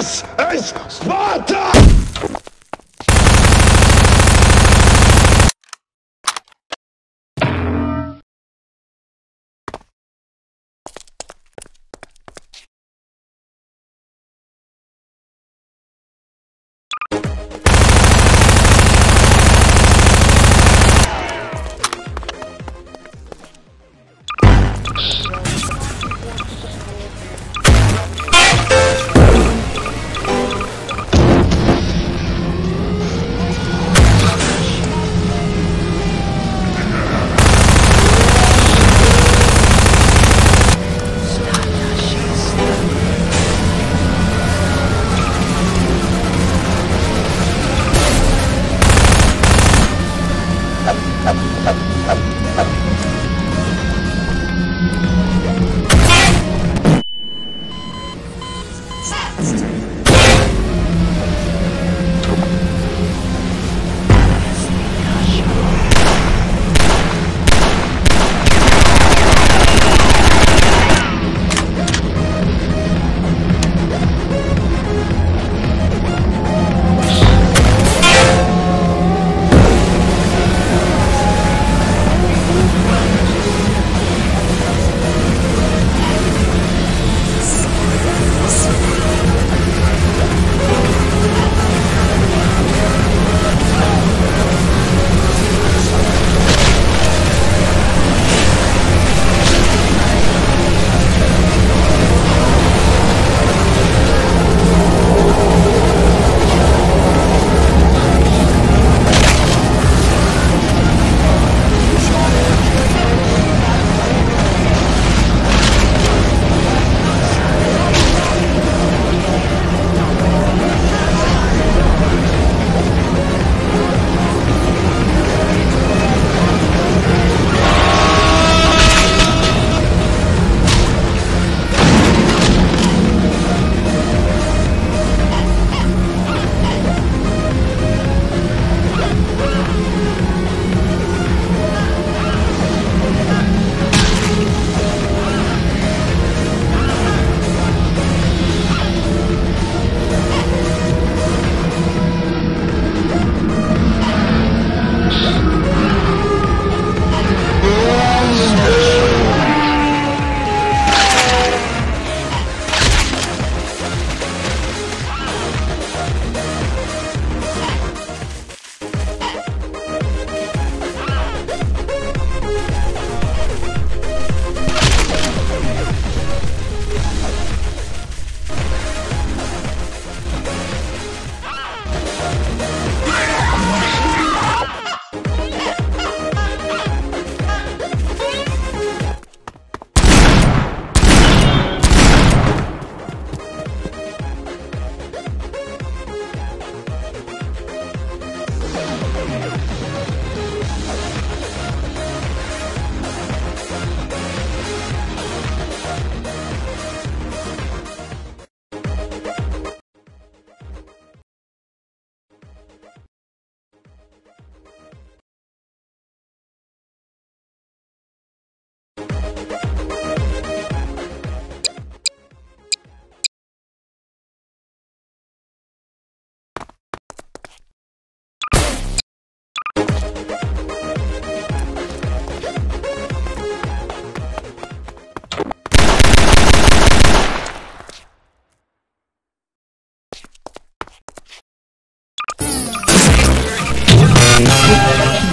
This is Sparta!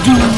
do